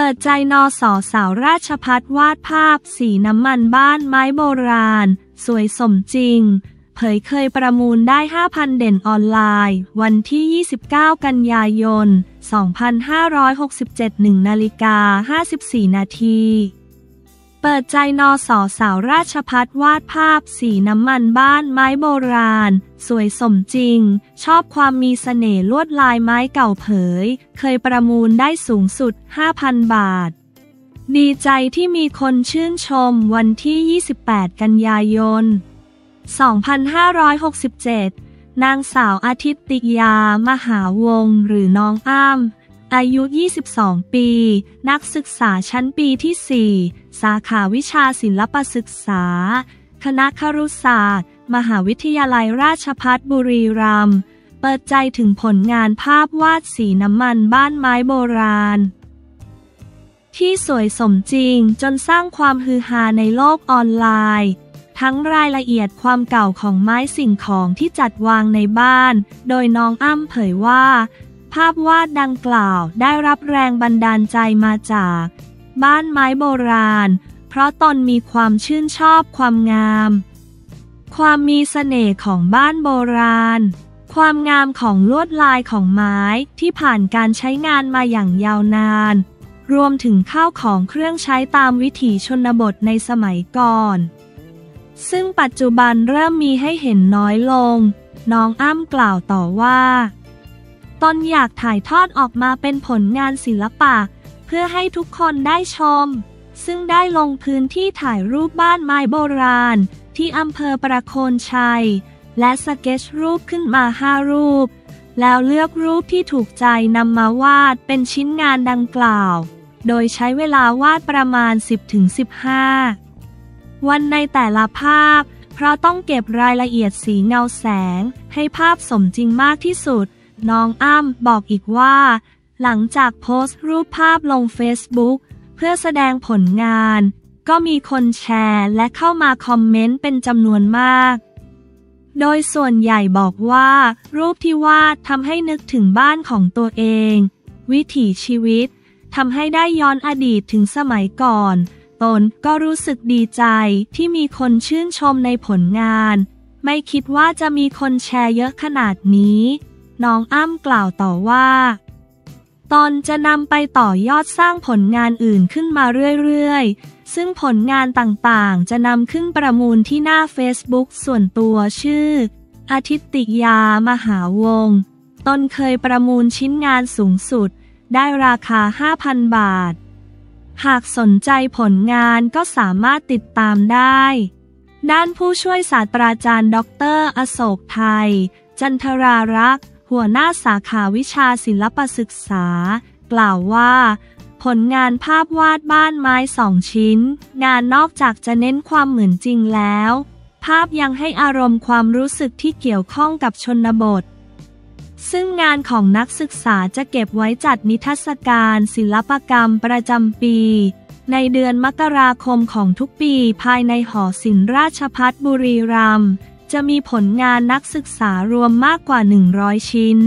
ปิดใจนอสอสาวราชพัฒวาดภาพ สีน้ำมันบ้านไม้โบราณ สวยสมจริง เผยเคยประมูลได้ 5,000 เด่นออนไลน์ วันที่ 29 กันยายน 2567 1นาฬิกา54 นาที เปิดใจนอสอสาวราชพัฒวาดภาพสีน้ำมันบ้านไม้โบราณ สวยสมจริง ชอบความมีเสน่ห์ลวดลายไม้เก่าเผย เคยประมูลได้สูงสุด 5,000 บาท ดีใจที่มีคนชื่นชมวันที่ 28 กันยายน 2567 นางสาวอาทิตติยามหาวงหรือน้องอ้ำ อายุ 22 ปี นักศึกษาชั้นปีที่ 4 สาขาวิชาศิลปศึกษา คณะครุศาสตร์ มหาวิทยาลัยราชภัฏบุรีรัมย์ เปิดใจถึงผลงานภาพวาดสีน้ำมันบ้านไม้โบราณ ที่สวยสมจริงจนสร้างความฮือฮาในโลกออนไลน์ ทั้งรายละเอียดความเก่าของไม้สิ่งของที่จัดวางในบ้าน โดยน้องอ้ำเผยว่า ภาพวาดดังกล่าวได้รับแรงบันดาลใจมาจาก บ้านไม้โบราณ เพราะตนมีความชื่นชอบความงาม ความมีเสน่ห์ของบ้านโบราณ ความงามของลวดลายของไม้ที่ผ่านการใช้งานมาอย่างยาวนาน รวมถึงข้าวของเครื่องใช้ตามวิถีชนบทในสมัยก่อน ซึ่งปัจจุบันเริ่มมีให้เห็นน้อยลง น้องอ้ำกล่าวต่อว่า ตนอยากถ่ายทอดออกมาเป็นผลงานศิลปะ เพื่อให้ทุกคนได้ชม ซึ่งได้ลงพื้นที่ถ่ายรูปบ้านไม้โบราณ ที่อำเภอประโคนชัย และสเก็ตรูปขึ้นมาห้ารูป แล้วเลือกรูปที่ถูกใจนำมาวาดเป็นชิ้นงานดังกล่าว โดยใช้เวลาวาดประมาณ 10-15 วันในแต่ละภาพ เพราะต้องเก็บรายละเอียดสีเงาแสง ให้ภาพสมจริงมากที่สุด น้องอ้ำบอกอีกว่า หลังจากโพสต์รูปภาพลงเฟซบุ๊กเพื่อแสดงผลงาน ก็มีคนแชร์และเข้ามาคอมเมนต์เป็นจำนวนมาก โดยส่วนใหญ่บอกว่า รูปที่วาดทำให้นึกถึงบ้านของตัวเอง วิถีชีวิตทำให้ได้ย้อนอดีตถึงสมัยก่อน ตนก็รู้สึกดีใจที่มีคนชื่นชมในผลงาน ไม่คิดว่าจะมีคนแชร์เยอะขนาดนี้ น้องอ้ำกล่าวต่อว่าตอนจะนำไปต่อยอดสร้างผลงานอื่นขึ้นมาเรื่อยๆ ซึ่งผลงานต่างๆ จะนำขึ้นประมูลที่หน้าเฟซบุ๊กส่วนตัวชื่อ อาทิตติยามหาวงศ์ตนเคยประมูลชิ้นงานสูงสุด ได้ราคา 5,000 บาท หากสนใจผลงานก็สามารถติดตามได้ด้านผู้ช่วยศาสตราจารย์ ดร อโศกไทย จันทรารักษ์ หัวหน้าสาขาวิชาศิลปศึกษา กล่าวว่า ผลงานภาพวาดบ้านไม้สองชิ้น งานนอกจากจะเน้นความเหมือนจริงแล้ว ภาพยังให้อารมณ์ความรู้สึกที่เกี่ยวข้องกับชนบท ซึ่งงานของนักศึกษาจะเก็บไว้จัดนิทรรศการศิลปกรรมประจำปี ในเดือนมกราคมของทุกปีภายในหอศิลป์ราชพัฒบุรีรัมย์ จะมีผลงานนักศึกษารวมมากกว่า 100 ชิ้น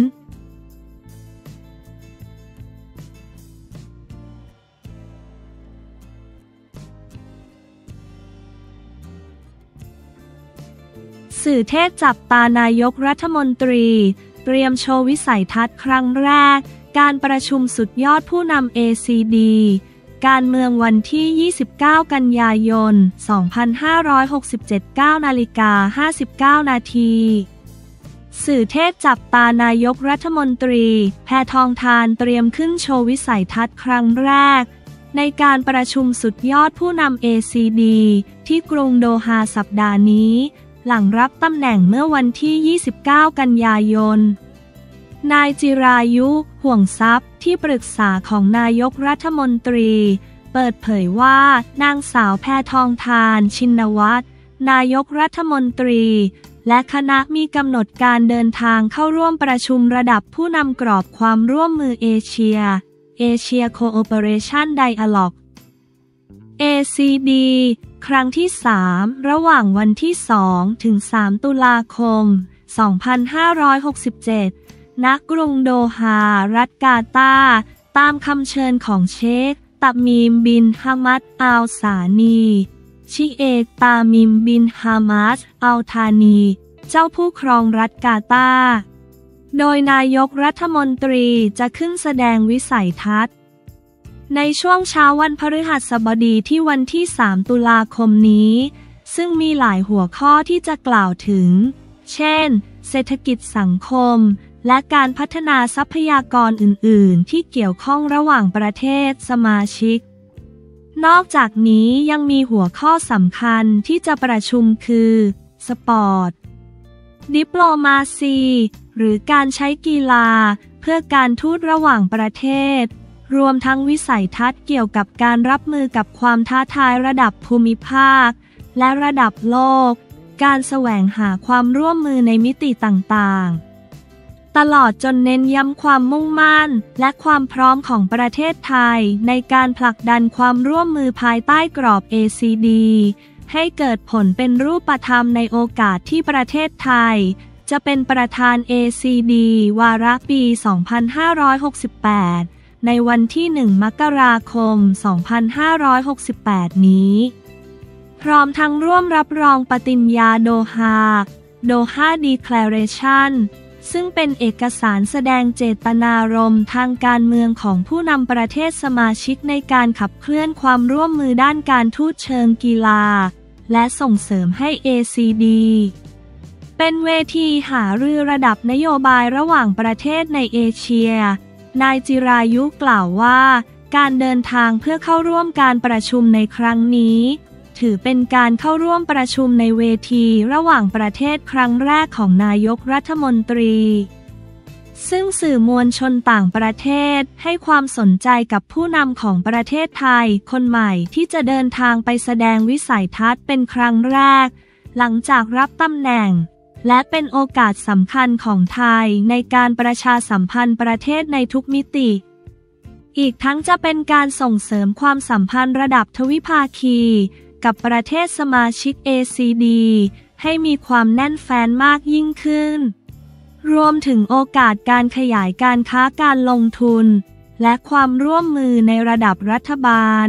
สื่อเทศจับตานายกรัฐมนตรี เตรียมโชว์วิสัยทัศน์ครั้งแรก การประชุมสุดยอดผู้นำ ACD การเมืองวันที่ 29 กันยายน 2567 9นาฬิกา59 นาทีสื่อเทศจับตานายกรัฐมนตรี แพทองทานเตรียมขึ้นโชว์วิสัยทัศน์ครั้งแรก ในการประชุมสุดยอดผู้นำ ACD ที่กรุงโดฮาสัปดาห์นี้ หลังรับตำแหน่งเมื่อวันที่ 29 กันยายน นายจิรายุ ห่วงทรัพย์ที่ปรึกษาของนายกรัฐมนตรี เปิดเผยว่านางสาวแพทองทานชินวัตรนายกรัฐมนตรี และคณะมีกำหนดการเดินทางเข้าร่วมประชุมระดับผู้นำกรอบความร่วมมือเอเชียเอเชียโคโอเปเรชันไดอะล็อก ACD ครั้งที่ 3 ระหว่างวันที่ 2 ถึง 3 ตุลาคม 2567 ณกรุงโดฮา รัฐกาตา ตามคำเชิญของเชคตมีมบินฮามัดอัลสานี ชิเอกตามิมบินฮามัสอัลธานี เจ้าผู้ครองรัฐกาตา โดยนายกรัฐมนตรีจะขึ้นแสดงวิสัยทัศน์ ในช่วงเช้าวันพฤหัสบดีที่วันที่ 3 ตุลาคมนี้ ซึ่งมีหลายหัวข้อที่จะกล่าวถึง เช่น เศรษฐกิจสังคม และการพัฒนาทรัพยากรอื่น ๆ ที่เกี่ยวข้องระหว่างประเทศสมาชิก นอกจากนี้ยังมีหัวข้อสำคัญที่จะประชุมคือ Sport Diplomacy หรือการใช้กีฬา เพื่อการทูตระหว่างประเทศ รวมทั้งวิสัยทัศน์เกี่ยวกับการรับมือกับความท้าทายระดับภูมิภาค และระดับโลก การแสวงหาความร่วมมือในมิติต่างๆ ตลอดจนเน้นย้ำความมุ่งมั่น และความพร้อมของประเทศไทย ในการผลักดันความร่วมมือภายใต้กรอบ ACD ให้เกิดผลเป็นรูปธรรมในโอกาสที่ประเทศไทย จะเป็นประธาน ACD วาระปี 2568 ในวันที่ 1 มกราคม 2568 นี้ พร้อมทั้งร่วมรับรองปฏิญญาโดฮา โดฮาดีแคลเรชัน ซึ่งเป็นเอกสารแสดงเจตนารมณ์ทางการเมืองของผู้นำประเทศสมาชิกในการขับเคลื่อนความร่วมมือด้านการทูตเชิงกีฬา และส่งเสริมให้ ACD เป็นเวทีหารือระดับนโยบายระหว่างประเทศในเอเชีย นายจิรายุกล่าวว่า การเดินทางเพื่อเข้าร่วมการประชุมในครั้งนี้ ถือเป็นการเข้าร่วมประชุมในเวทีระหว่างประเทศครั้งแรกของนายกรัฐมนตรี ซึ่งสื่อมวลชนต่างประเทศให้ความสนใจกับผู้นำของประเทศไทย คนใหม่ที่จะเดินทางไปแสดงวิสัยทัศน์เป็นครั้งแรก หลังจากรับตำแหน่ง และเป็นโอกาสสำคัญของไทยในการประชาสัมพันธ์ประเทศในทุกมิติอีกทั้งจะเป็นการส่งเสริมความสัมพันธ์ระดับทวิภาคี กับประเทศสมาชิก ACD ให้มีความแน่นแฟ้นมากยิ่งขึ้น รวมถึงโอกาสการขยายการค้าการลงทุน และความร่วมมือในระดับรัฐบาล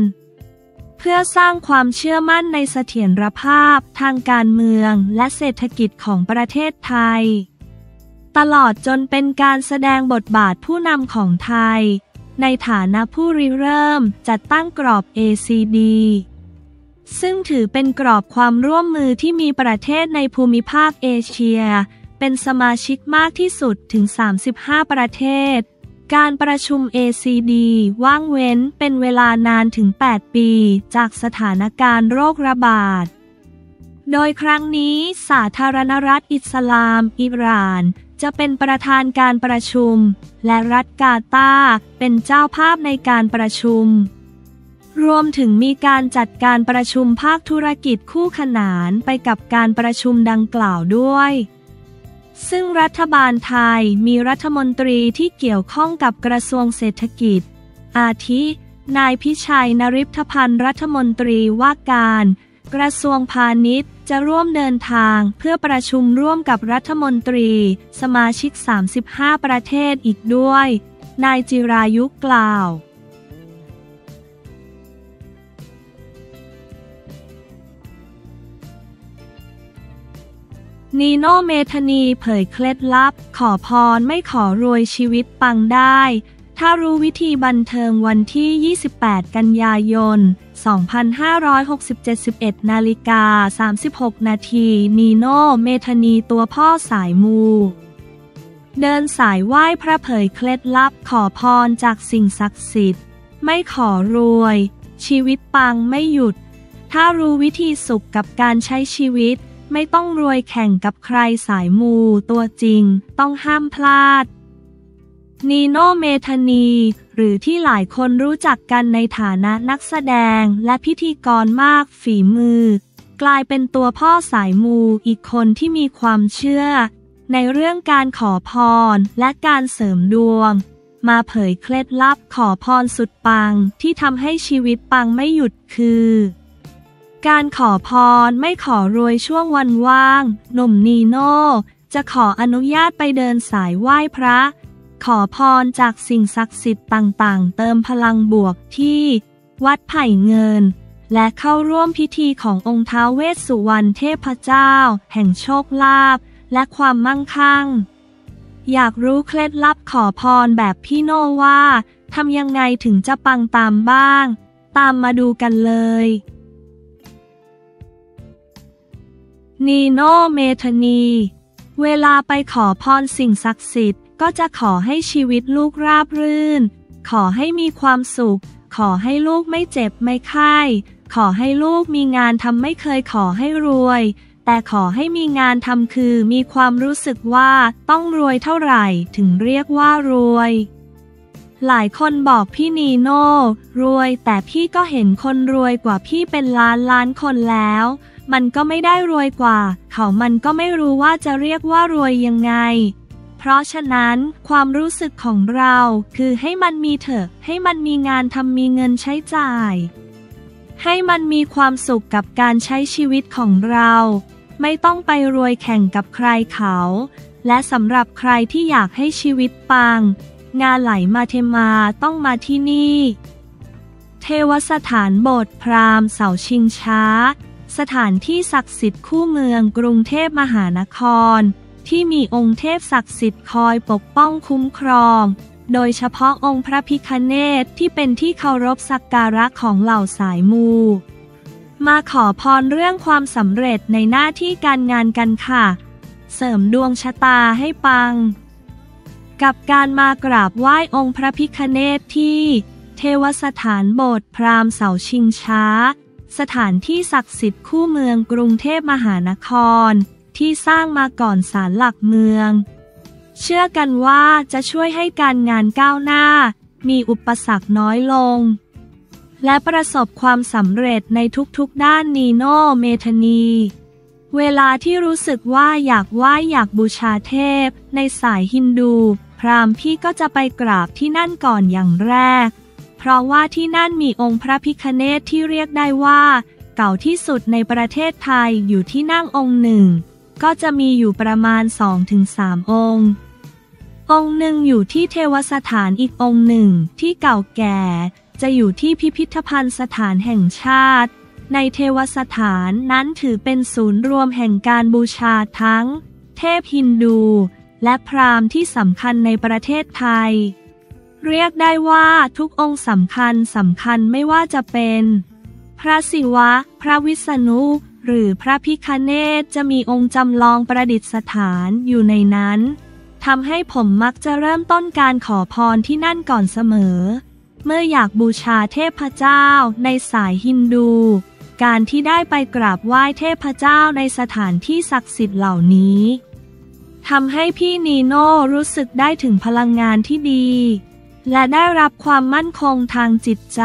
เพื่อสร้างความเชื่อมั่นในเสถียรภาพทางการเมืองและเศรษฐกิจของประเทศไทย ตลอดจนเป็นการแสดงบทบาทผู้นำของไทย ในฐานะผู้ริเริ่มจัดตั้งกรอบ ACD ซึ่งถือเป็นกรอบความร่วมมือที่มีประเทศในภูมิภาคเอเชีย เป็นสมาชิกมากที่สุดถึง 35 ประเทศ การประชุม ACD ว่างเว้นเป็นเวลานานถึง 8 ปี จากสถานการณ์โรคระบาด โดยครั้งนี้สาธารณรัฐอิสลาม อิหร่าน จะเป็นประธานการประชุม และรัฐกาตาเป็นเจ้าภาพในการประชุม รวมถึงมีการจัดการประชุมภาคธุรกิจคู่ขนานไปกับการประชุมดังกล่าวด้วย ซึ่งรัฐบาลไทยมีรัฐมนตรีที่เกี่ยวข้องกับกระทรวงเศรษฐกิจ อาทิ นายพิชัยนริพพันธ์รัฐมนตรีว่าการ กระทรวงพาณิชย์จะร่วมเดินทางเพื่อประชุมร่วมกับรัฐมนตรี สมาชิก 35 ประเทศอีกด้วย นายจิรายุกล่าว นีโนเมธานีเผยเคล็ดลับ ขอพรไม่ขอรวยชีวิตปังได้ ถ้ารู้วิธีบันเทิงวันที่ 28 กันยายน 2567 11นาฬิกา 36 นาทีนีโนเมธานีตัวพ่อสายมู เดินสายไหว้พระเผยเคล็ดลับ ขอพรจากสิ่งศักดิ์สิทธิ์ ไม่ขอรวย ชีวิตปังไม่หยุด ถ้ารู้วิธีสุขกับการใช้ชีวิต ไม่ต้องรวยแข่งกับใครสายมูตัวจริง ต้องห้ามพลาด นีโนเมธานี หรือที่หลายคนรู้จักกันในฐานะนักแสดงและพิธีกรมากฝีมือ กลายเป็นตัวพ่อสายมูอีกคนที่มีความเชื่อ ในเรื่องการขอพรและการเสริมดวง มาเผยเคล็ดลับขอพรสุดปังที่ทำให้ชีวิตปังไม่หยุดคือ การขอพรไม่ขอรวยช่วงวันว่าง หนุ่มนีโน่จะขออนุญาตไปเดินสายไหว้พระ ขอพรจากสิ่งศักดิ์สิทธิ์ต่างๆ เติมพลังบวกที่ วัดไผ่เงิน และเข้าร่วมพิธีขององค์ท้าวเวสสุวรรณเทพเจ้า แห่งโชคลาภและความมั่งคั่ง อยากรู้เคล็ดลับขอพรแบบพี่โน่ว่าทำยังไงถึงจะปังตามบ้าง ตามมาดูกันเลย นีโนเมธนี เวลาไปขอพรสิ่งศักดิ์สิทธิ์ ก็จะขอให้ชีวิตลูกราบรื่น ขอให้มีความสุข ขอให้ลูกไม่เจ็บไม่ไข้ขอให้ลูกมีงานทำไม่เคยขอให้รวย แต่ขอให้มีงานทำคือมีความรู้สึกว่าต้องรวยเท่าไหร่ถึงเรียกว่ารวย หลายคนบอกพี่นีโน่รวยแต่พี่ก็เห็นคนรวยกว่าพี่เป็นล้านล้านคนแล้ว มันก็ไม่ได้รวยกว่า เขามันก็ไม่รู้ว่าจะเรียกว่ารวยยังไง เพราะฉะนั้นความรู้สึกของเราคือให้มันมีเถอะ ให้มันมีงานทำมีเงินใช้จ่าย ให้มันมีความสุขกับการใช้ชีวิตของเรา ไม่ต้องไปรวยแข่งกับใครเขา และสำหรับใครที่อยากให้ชีวิตปัง งานไหลมาเทมาต้องมาที่นี่ เทวสถานโบสถ์พราหมณ์เสาชิงช้า สถานที่ศักดิ์สิทธิ์คู่เมืองกรุงเทพมหานคร ที่มีองค์เทพศักดิ์สิทธิ์คอยปกป้องคุ้มครอง โดยเฉพาะองค์พระพิคเนตที่เป็นที่เคารพสักการะของเหล่าสายมู มาขอพรเรื่องความสำเร็จในหน้าที่การงานกันค่ะ เสริมดวงชะตาให้ปัง กับการมากราบไหว้องค์พระพิคเนตที่ เทวสถานโบสถ์พราหมณ์เสาชิงช้า สถานที่ศักดิ์สิทธิ์คู่เมืองกรุงเทพมหานคร ที่สร้างมาก่อนศาลหลักเมือง เชื่อกันว่าจะช่วยให้การงานก้าวหน้า มีอุปสรรคน้อยลง และประสบความสำเร็จในทุกๆด้านนีโนเมธานี เวลาที่รู้สึกว่าอยากไหว้อยากบูชาเทพ ในสายฮินดู พราหมณ์พี่ก็จะไปกราบที่นั่นก่อนอย่างแรก เพราะว่าที่นั่นมีองค์พระพิคเนตที่เรียกได้ว่า เก่าที่สุดในประเทศไทยอยู่ที่นั่งองค์หนึ่ง ก็จะมีอยู่ประมาณ 2-3 องค์ องค์หนึ่งอยู่ที่เทวสถานอีกองค์หนึ่งที่เก่าแก่ จะอยู่ที่พิพิธภัณฑ์สถานแห่งชาติ ในเทวสถานนั้นถือเป็นศูนย์รวมแห่งการบูชาทั้ง เทพฮินดู และพราหมณ์ที่สำคัญในประเทศไทย เรียกได้ว่าทุกองค์สำคัญสำคัญไม่ว่าจะเป็น พระศิวะ พระวิษณุ หรือพระพิคเนตจะมีองค์จำลองประดิษฐานอยู่ในนั้นทำให้ผมมักจะเริ่มต้นการขอพรที่นั่นก่อนเสมอ เมื่ออยากบูชาเทพเจ้าในสายฮินดู การที่ได้ไปกราบไหว้เทพเจ้าในสถานที่ศักดิ์สิทธิ์เหล่านี้ทำให้พี่นีโน่รู้สึกได้ถึงพลังงานที่ดี และได้รับความมั่นคงทางจิตใจ